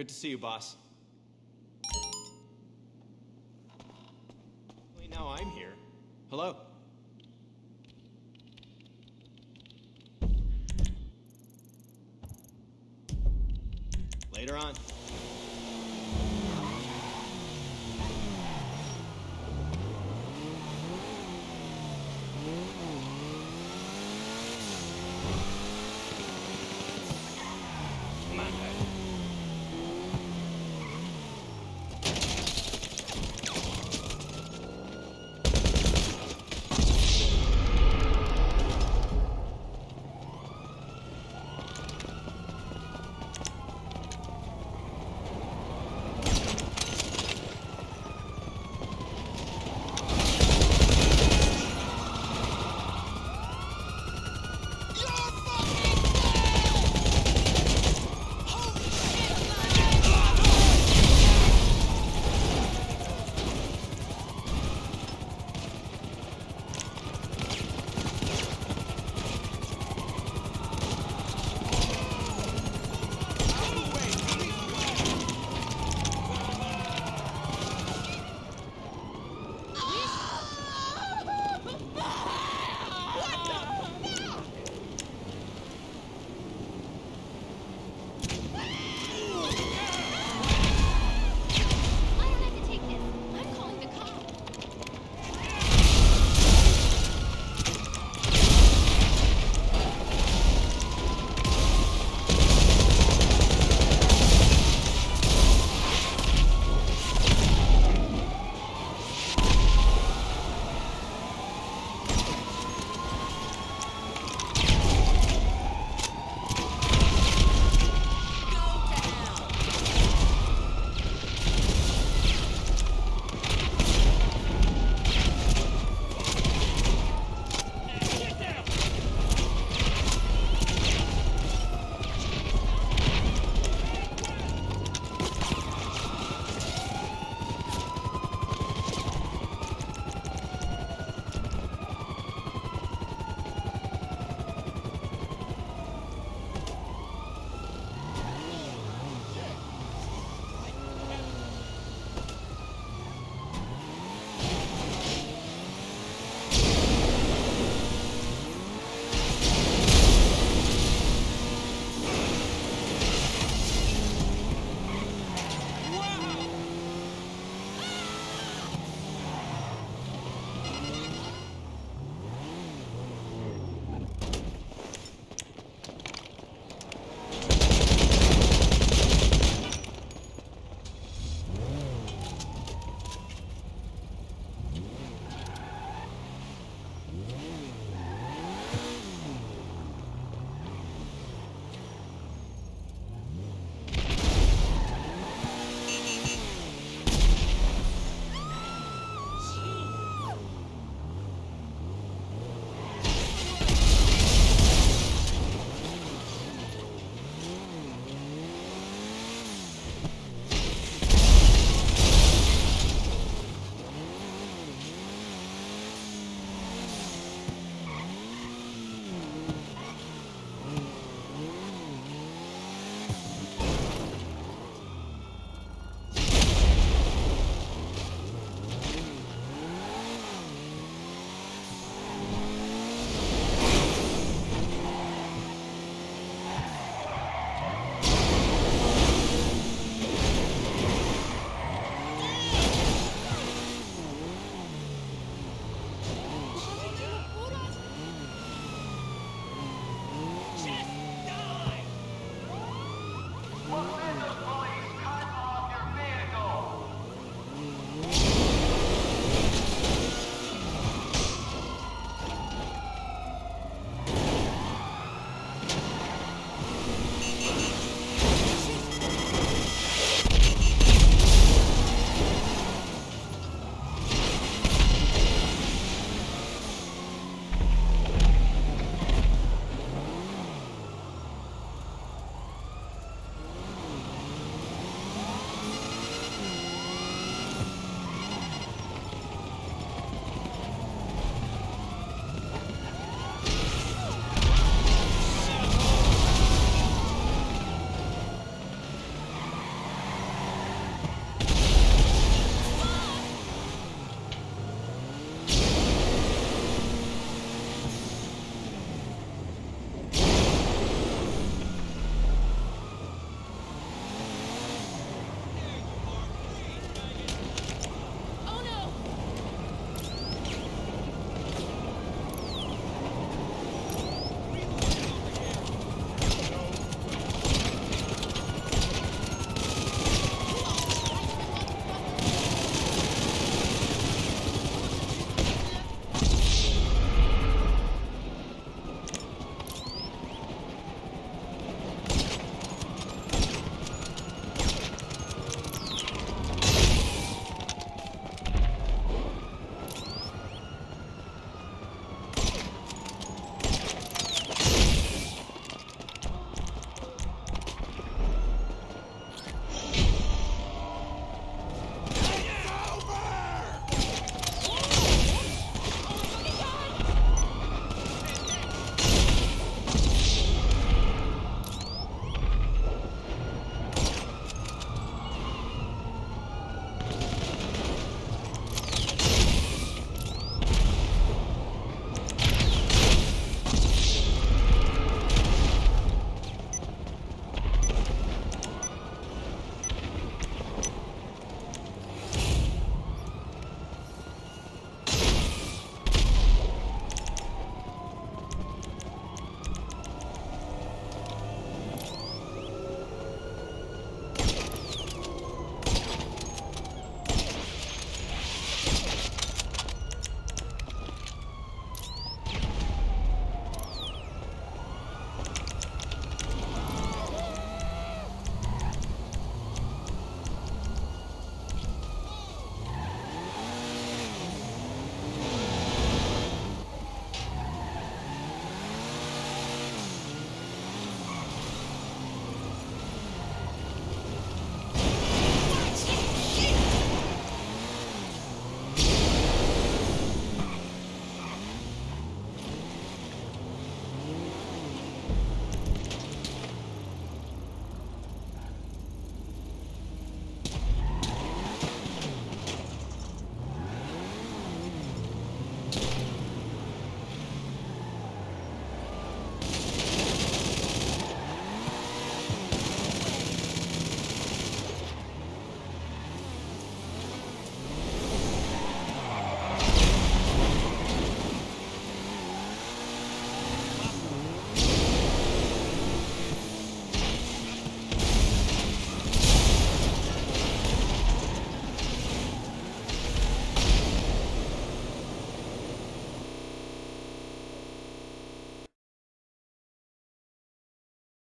Good to see you, boss. Now I'm here. Hello. Later on.